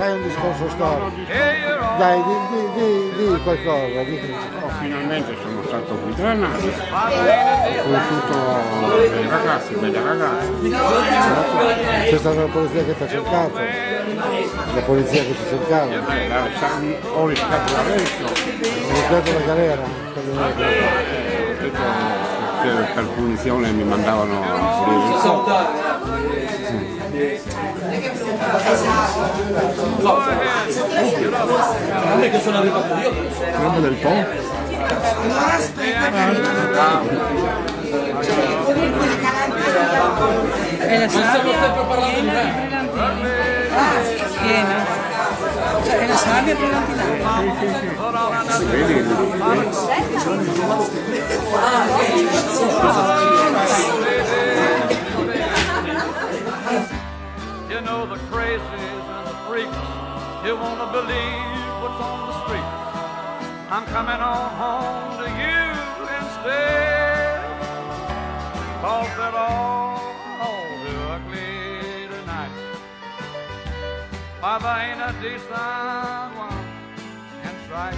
fai un discorso storico. Dai, di, di, di, di qualcosa. Oh, finalmente sono stato qui tre anni, ho conosciuto dei ragazzi, belle ragazze. C'è stata la polizia che ti ha cercato, la polizia che ti cercava, Ho rischiato l'arresto, hai rischiato la galera per, per punizione mi mandavano a pulire. Non è che sono arrivato io. Roba del po'? Allora aspetta che... E la sabbia? Piena. You know the crazies and the freaks, you wanna believe what's on the street. I'm coming on home to you instead. Cause they're all, all too ugly. Why there ain't a decent one in sight.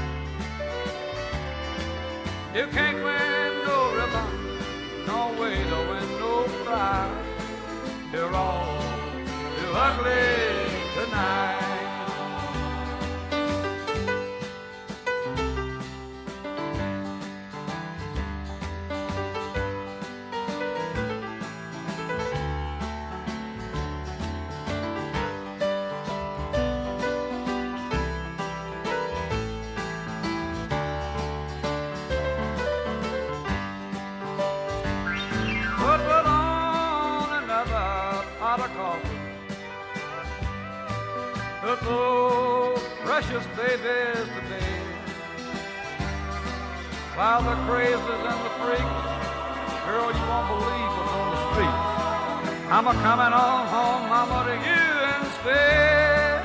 You can't win pot of coffee. Put those precious babies to bed. While the crazies and the freaks, girl, you won't believe what's on the streets. I'm a coming on home, mama, to you instead.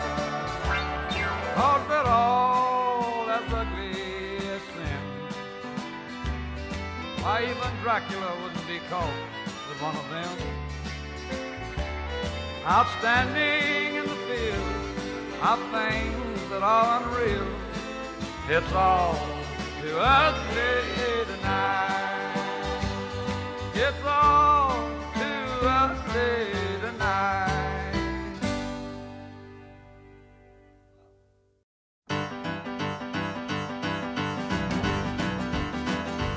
Cause they're all as ugly as sin. Why even Dracula wouldn't be with one of them. Outstanding in the field of things that are unreal. It's all too ugly tonight. It's all too ugly tonight.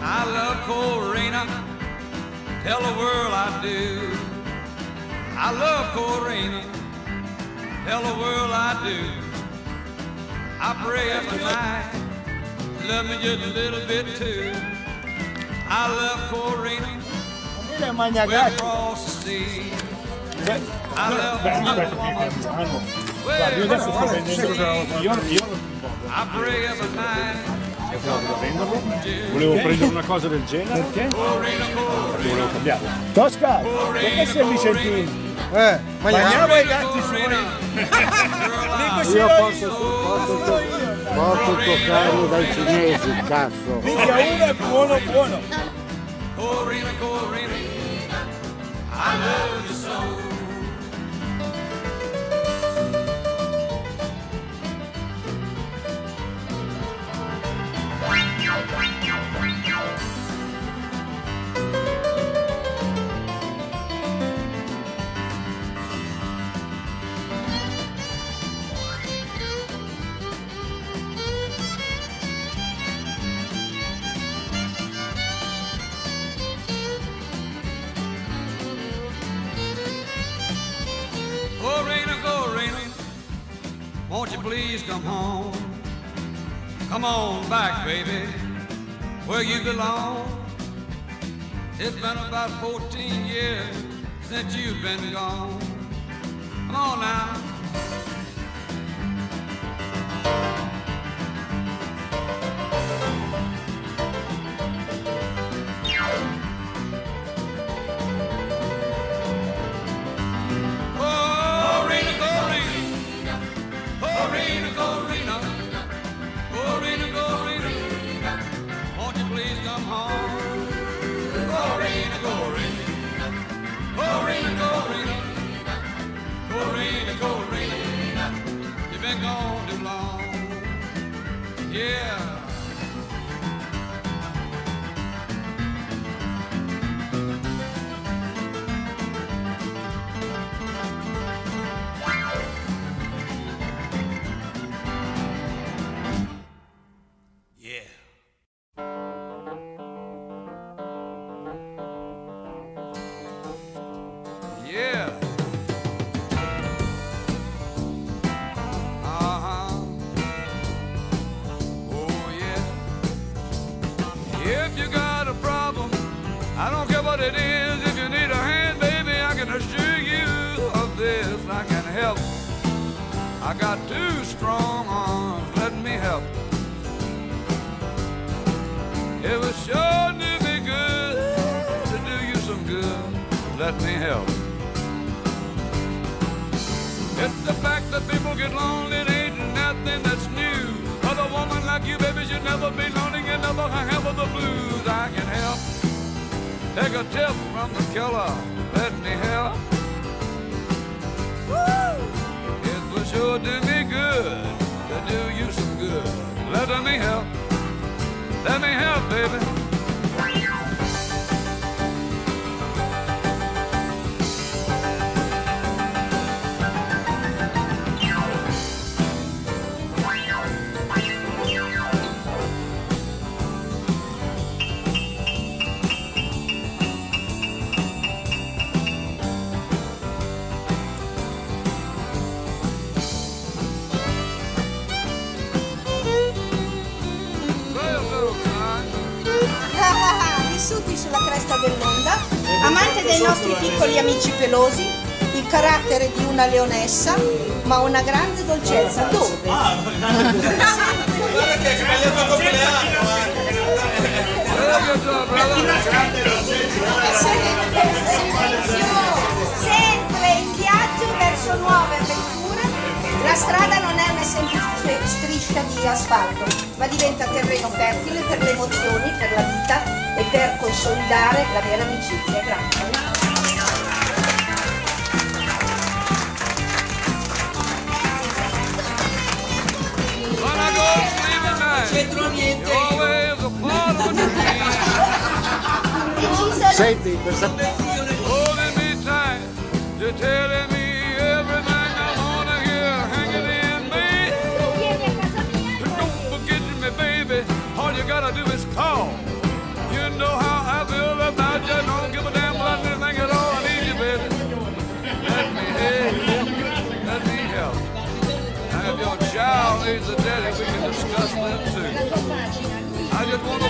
I love Corina. Tell the world I do. I love Corina. Tell the world I do. I pray every night. Love me just a little bit too. I love Corina. We're across the sea. I love adesso sto prendendo io, io I pray every night. volevo prendere una cosa del genere perché? Perché volevo cambiarla. Tosca, perché sei Vicentini? Eh, Mangiamo i gatti suoi. Io posso, posso, posso toccarlo dai cinesi, cazzo. Minchia uno è buono buono. Please come home? Come on back, baby, where you belong. It's been about 14 years since you've been gone. Come on now. Yeah. I got two strong arms. Let me help. It was sure to be good to do you some good. Let me help. It's the fact that people get lonely, it ain't nothing that's new. But a woman like you, baby, should never be lonely and never have the blues. I can help. Take a tip from the killer. Let me help. Sure do me good to do you some good. Let me help. Let me help, baby. Vissuti sulla cresta dell'onda, amante dei nostri piccoli amici pelosi, il carattere di una leonessa, ma una grande dolcezza. Dove? Very good job, brother. Sempre in viaggio verso nuove avventure. La strada non è una semplice liscia di asfalto, ma diventa terreno fertile per le emozioni, per la vita e per consolidare la vera amicizia. Grazie. c'entro niente. Senti, per sapere... needs a daddy, we can discuss them too. I just want to